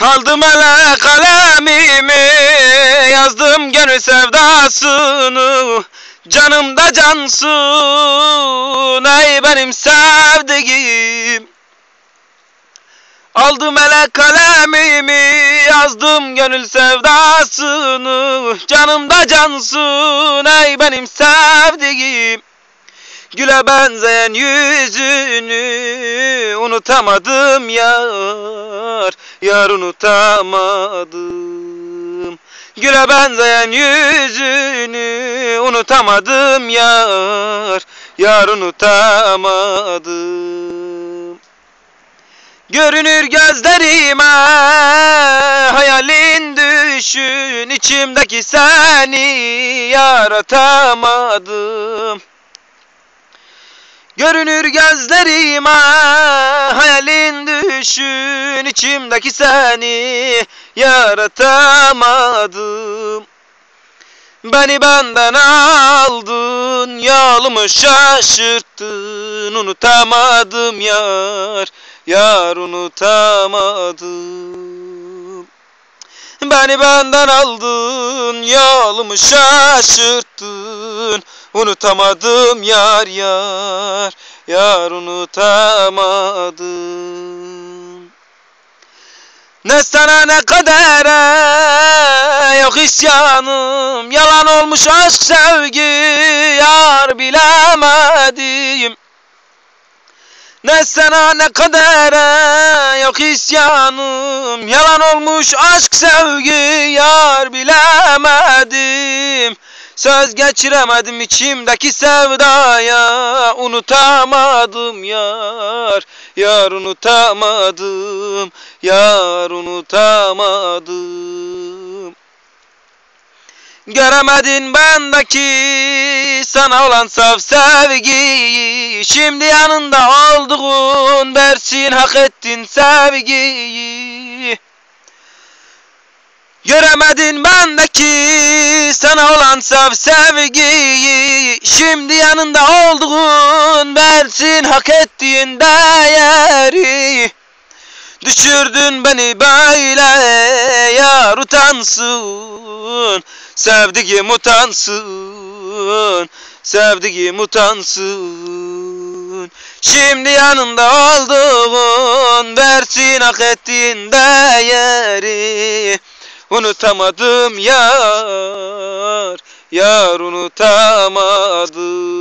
Aldım ele kalemimi Yazdım gönül sevdasını. Canımda cansın Ey benim sevdiğim. Aldım ele kalemimi Yazdım gönül sevdasını. Canımda cansın Ey benim sevdiğim Güle benzeyen yüzünü unutamadım yar, yar unutamadım. Güle benzeyen yüzünü unutamadım yar, yar unutamadım. Görünür gözlerime hayalin düşün içimdeki seni yaratamadım. Görünür gözlerime hayalin düşün içimdeki seni yaratamadım. Beni benden aldın yolumu şaşırttın unutamadım yar yar unutamadım. Beni benden aldın yolumu şaşırttın Unutamadım yar yar Yar unutamadım. Ne sana ne kadere Yok isyanım Yalan olmuş aşk sevgi Yar bilemedim. Ne sana ne kadere yok isyanım Yalan olmuş aşk sevgi yar bilemedim Söz geçiremedim içimdeki sevdaya Unutamadım yar Yar unutamadım Yar unutamadım. Göremedin bendeki sana olan saf sevgiyi Şimdi yanında olduğun versin hak ettin sevgiyi. Göremedin bendeki sana olan saf sevgiyi Şimdi yanında olduğun versin hak ettiğin değeri. Düşürdün beni böyle yar utansın. Sevdiğim utansın Sevdiğim utansın. Şimdi yanında olduğun versin hak ettiğin değeri. Unutamadım yar Yar unutamadım